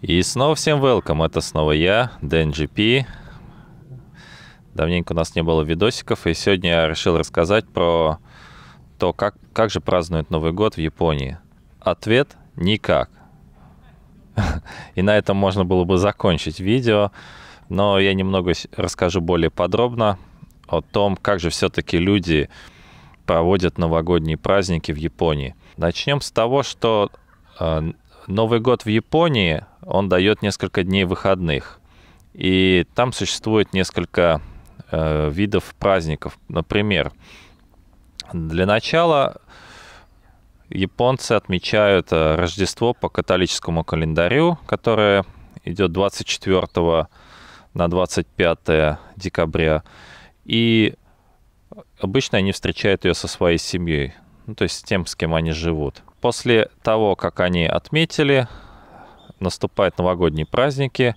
И снова всем welcome, это снова я, DNGP. Давненько у нас не было видосиков, и сегодня я решил рассказать про то, как, как же празднуют Новый год в Японии. Ответ – никак. И на этом можно было бы закончить видео, но я немного расскажу более подробно о том, как же все-таки люди проводят новогодние праздники в Японии. Начнем с того, что э, Новый год в Японии, он дает несколько дней выходных. И там существует несколько э, видов праздников. Например, для начала японцы отмечают э, Рождество по католическому календарю, которое идет 24 на 25 декабря. И обычно они встречают ее со своей семьей, ну, то есть с тем, с кем они живут. После того, как они отметили, наступают новогодние праздники.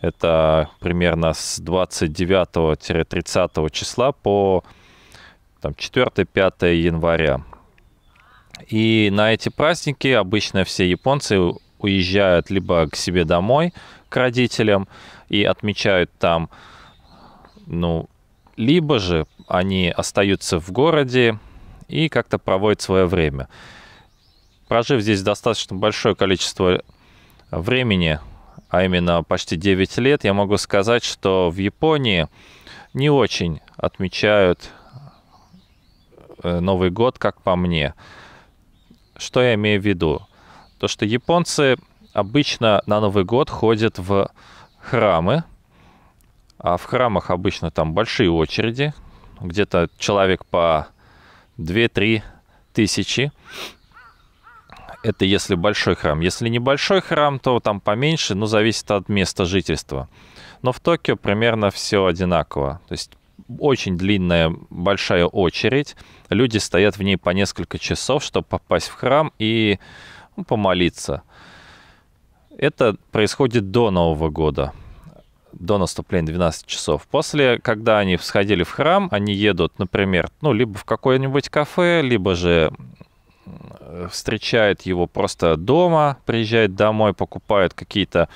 Это примерно с 29-30 числа по там, 4-5 января. И на эти праздники обычно все японцы уезжают либо к себе домой, к родителям, и отмечают там, ну, либо же они остаются в городе и как-то проводят свое время прожив здесь достаточно большое количество времени, а именно почти 9 лет, я могу сказать, что в Японии не очень отмечают э, Новый год, как по мне. Что я имею в виду? То, что японцы обычно на Новый год ходят в храмы, а в храмах обычно там большие очереди, где-то человек по 2-3 тысячи это если большой храм. Если небольшой храм, то там поменьше, но зависит от места жительства. Но в Токио примерно все одинаково. То есть очень длинная, большая очередь. Люди стоят в ней по несколько часов, чтобы попасть в храм и ну, помолиться. Это происходит до Нового года, до наступления 12 часов. После, когда они сходили в храм, они едут, например, ну, либо в какое-нибудь кафе, либо же встречает его просто дома, приезжает домой, покупает какие-то,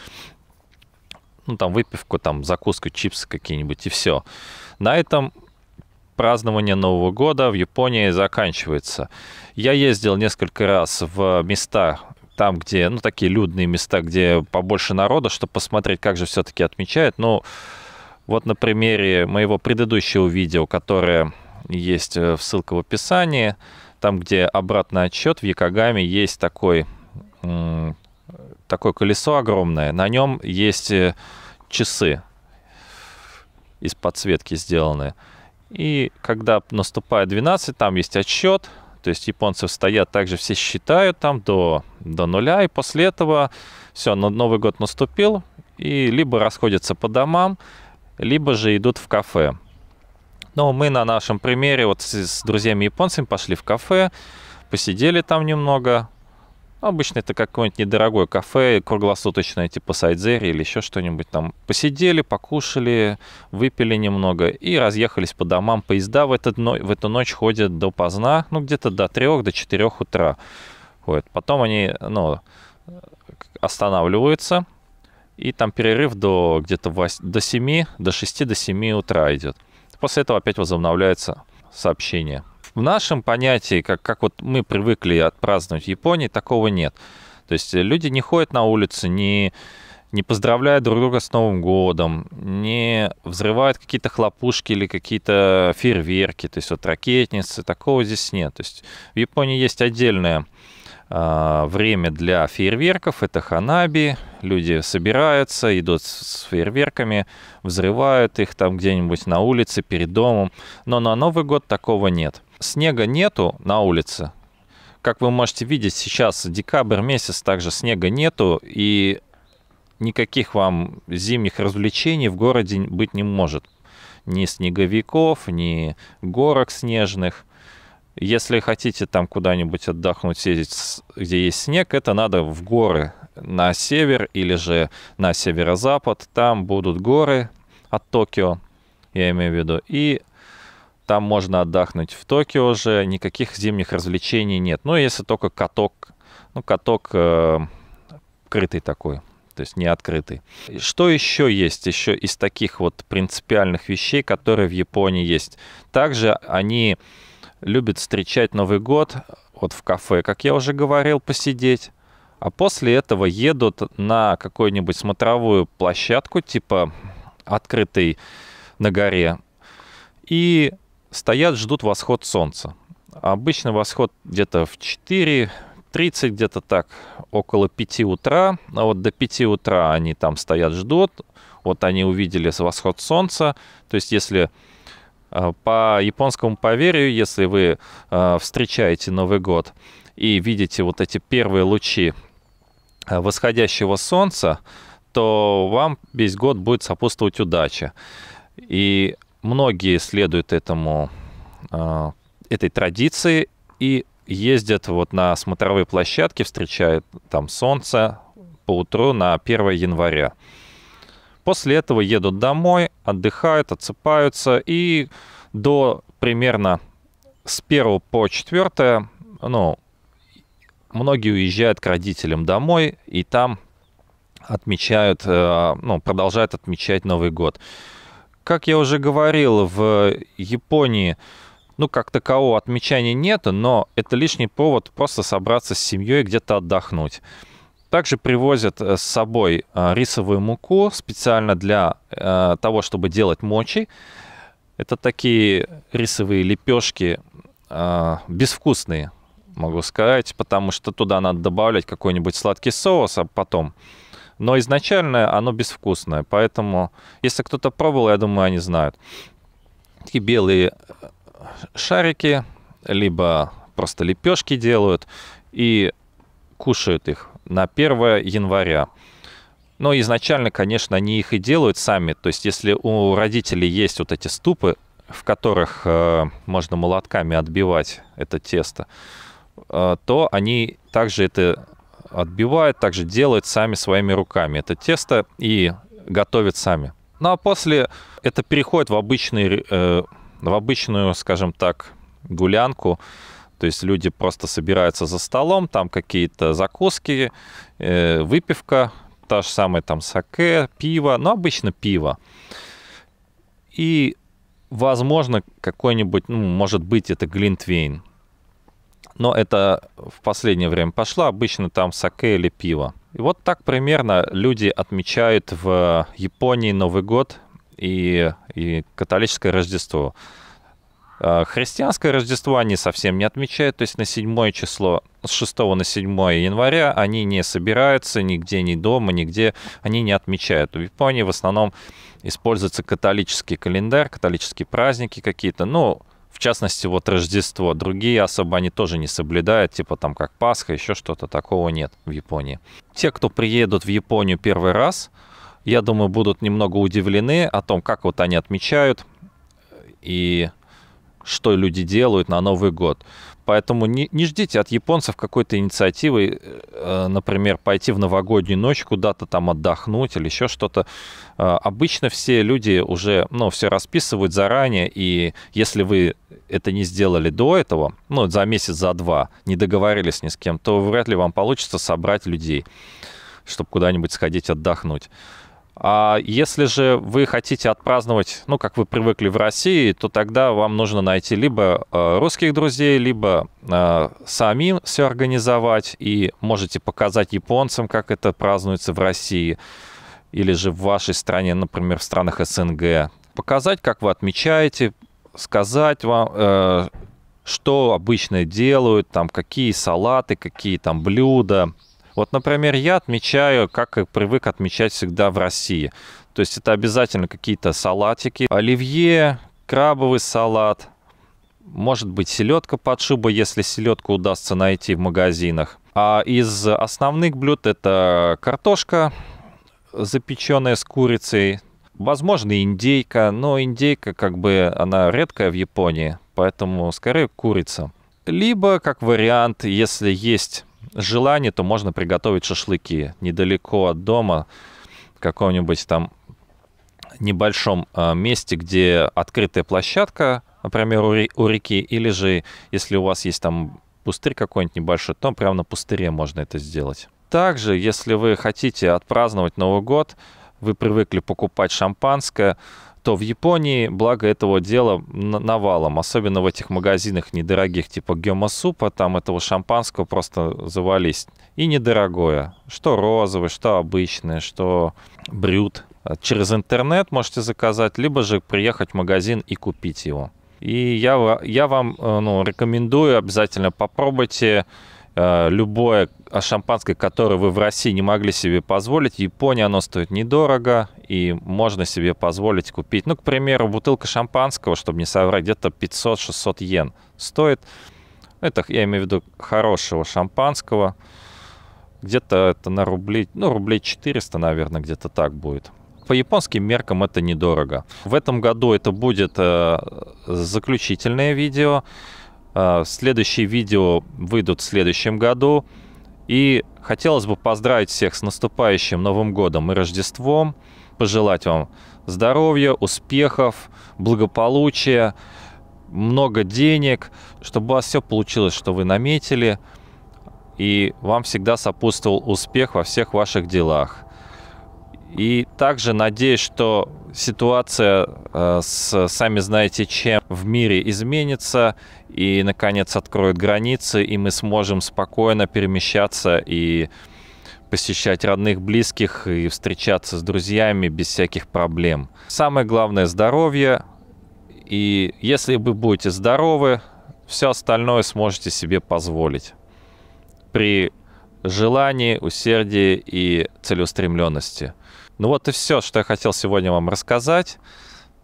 ну, там, выпивку, там, закуску, чипсы какие-нибудь, и все. На этом празднование Нового года в Японии заканчивается. Я ездил несколько раз в места, там, где, ну, такие людные места, где побольше народа, чтобы посмотреть, как же все-таки отмечают. Ну, вот на примере моего предыдущего видео, которое есть э, в ссылке в описании, там, где обратный отсчет в Якогаме есть такой, такое колесо огромное. На нем есть э, часы из подсветки сделанные. И когда наступает 12, там есть отсчет, то есть японцы стоят, также все считают там до, до нуля, и после этого все, Новый год наступил, и либо расходятся по домам, либо же идут в кафе. Но мы на нашем примере вот с, с друзьями-японцами пошли в кафе, посидели там немного. Обычно это какое-нибудь недорогое кафе, круглосуточное, типа Сайдзери или еще что-нибудь там. Посидели, покушали, выпили немного и разъехались по домам. Поезда в, этот, в эту ночь ходят до поздна, ну где-то до 3 до 4 утра ходят. Потом они ну, останавливаются, и там перерыв до где-то до 7, до 6, до 7 утра идет. После этого опять возобновляется сообщение. В нашем понятии, как, как вот мы привыкли отпраздновать в Японии, такого нет. То есть люди не ходят на улицы, не, не поздравляют друг друга с Новым годом, не взрывают какие-то хлопушки или какие-то фейерверки, то есть вот ракетницы, такого здесь нет. То есть в Японии есть отдельная время для фейерверков, это ханаби, люди собираются, идут с фейерверками, взрывают их там где-нибудь на улице, перед домом, но на Новый год такого нет. Снега нету на улице, как вы можете видеть, сейчас декабрь месяц, также снега нету, и никаких вам зимних развлечений в городе быть не может. Ни снеговиков, ни горок снежных. Если хотите там куда-нибудь отдохнуть, съездить, где есть снег, это надо в горы на север или же на северо-запад. Там будут горы от Токио, я имею в виду. И там можно отдохнуть. В Токио же никаких зимних развлечений нет. Ну, если только каток, ну, каток э, крытый такой. то есть не открытый. Что еще есть еще из таких вот принципиальных вещей, которые в Японии есть? Также они любят встречать Новый год вот в кафе, как я уже говорил, посидеть. А после этого едут на какую-нибудь смотровую площадку, типа открытой на горе, и стоят, ждут восход солнца. Обычно восход где-то в 4, 30 где-то так, около 5 утра. А вот до 5 утра они там стоят, ждут. Вот они увидели восход солнца. То есть если по японскому поверью, если вы э, встречаете Новый год и видите вот эти первые лучи э, восходящего солнца, то вам весь год будет сопутствовать удача. И многие следуют этому, этой традиции и ездят вот на смотровые площадки, встречают там солнце по утру на 1 января. После этого едут домой, отдыхают, отсыпаются и до примерно с 1 по 4, ну, многие уезжают к родителям домой и там отмечают, э, ну, продолжают отмечать Новый год. Как я уже говорил, в Японии ну, как такового отмечания нет, но это лишний повод просто собраться с семьей где-то отдохнуть. Также привозят э, с собой э, рисовую муку специально для э, того, чтобы делать мочи. Это такие рисовые лепешки безвкусные, могу сказать, потому что туда надо добавлять какой-нибудь сладкий соус, а потом. Но изначально оно безвкусное, поэтому если кто-то пробовал, я думаю, они знают. Такие белые шарики, либо просто лепешки делают и кушают их на 1 января. Но изначально, конечно, они их и делают сами. То есть, если у родителей есть вот эти ступы, в которых э, можно молотками отбивать это тесто, э, то они также это отбивают, также делают сами своими руками это тесто и готовят сами. Ну а после это переходит в обычный э, в обычную, скажем так, гулянку. То есть люди просто собираются за столом, там какие-то закуски, э, выпивка, та же самая там саке, пиво, но обычно пиво. И, возможно, какой-нибудь, ну, может быть, это глинтвейн. Но это в последнее время пошло, обычно там саке или пиво. И вот так примерно люди отмечают в Японии Новый год и, и католическое Рождество. А, христианское Рождество они совсем не отмечают, то есть на 7 число, с 6 на 7 января они не собираются нигде, ни дома, нигде, они не отмечают. В Японии в основном используется католический календарь, католические праздники какие-то, ну, в частности, вот Рождество. Другие особо они тоже не соблюдают, типа там как Пасха, еще что-то такого нет в Японии. Те, кто приедут в Японию первый раз, я думаю, будут немного удивлены о том, как вот они отмечают и что люди делают на Новый год. Поэтому не, не ждите от японцев какой-то инициативы, э, например, пойти в новогоднюю ночь куда-то там отдохнуть или еще что-то. Э, обычно все люди уже, ну, все расписывают заранее, и если вы это не сделали до этого, ну, за месяц, за два, не договорились ни с кем, то вряд ли вам получится собрать людей, чтобы куда-нибудь сходить отдохнуть. А если же вы хотите отпраздновать, ну, как вы привыкли в России, то тогда вам нужно найти либо э, русских друзей, либо э, самим все организовать, и можете показать японцам, как это празднуется в России, или же в вашей стране, например, в странах СНГ. Показать, как вы отмечаете, сказать вам, э, что обычно делают, там, какие салаты, какие там блюда, вот, например, я отмечаю, как и привык отмечать всегда в России. То есть это обязательно какие-то салатики, оливье, крабовый салат, может быть селедка под шубой, если селедку удастся найти в магазинах. А из основных блюд это картошка, запеченная с курицей, возможно, индейка, но индейка как бы она редкая в Японии, поэтому скорее курица. Либо, как вариант, если есть желание, то можно приготовить шашлыки недалеко от дома, в каком-нибудь там небольшом э, месте, где открытая площадка, например, у реки, или же, если у вас есть там пустырь какой-нибудь небольшой, то прямо на пустыре можно это сделать. также, если вы хотите отпраздновать Новый год, вы привыкли покупать шампанское, то в Японии, благо этого дела навалом, особенно в этих магазинах недорогих, типа Гёма Супа, там этого шампанского просто завались. И недорогое. Что розовый, что обычное, что брют. Через интернет можете заказать, либо же приехать в магазин и купить его. И я, я вам э, ну, рекомендую, обязательно попробуйте любое шампанское, которое вы в России не могли себе позволить, в Японии оно стоит недорого, и можно себе позволить купить. Ну, к примеру, бутылка шампанского, чтобы не соврать, где-то 500-600 йен стоит. Это, я имею в виду, хорошего шампанского. Где-то это на рубли, ну, рублей 400, наверное, где-то так будет. По японским меркам это недорого. В этом году это будет э, заключительное видео. А, следующие видео выйдут в следующем году. И хотелось бы поздравить всех с наступающим Новым годом и Рождеством. Пожелать вам здоровья, успехов, благополучия, много денег, чтобы у вас все получилось, что вы наметили, и вам всегда сопутствовал успех во всех ваших делах. И также надеюсь, что ситуация э, с, сами знаете чем, в мире изменится и, наконец, откроют границы, и мы сможем спокойно перемещаться и посещать родных, близких и встречаться с друзьями без всяких проблем. Самое главное – здоровье. И если вы будете здоровы, все остальное сможете себе позволить. При желании, усердии и целеустремленности. Ну вот и все, что я хотел сегодня вам рассказать.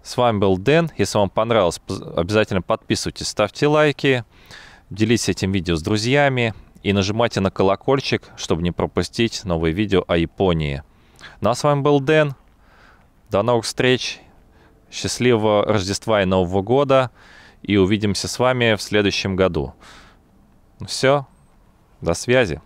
С вами был Дэн. Если вам понравилось, обязательно подписывайтесь, ставьте лайки, делитесь этим видео с друзьями и нажимайте на колокольчик, чтобы не пропустить новые видео о Японии. Ну а с вами был Дэн. До новых встреч. Счастливого Рождества и Нового года. И увидимся с вами в следующем году. Все. До связи.